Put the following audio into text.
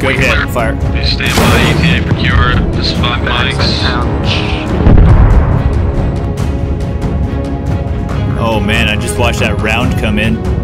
Good hit. clear. Fire. Please stand by. ETA procure. This is five mikes. Oh man, I just watched that round come in.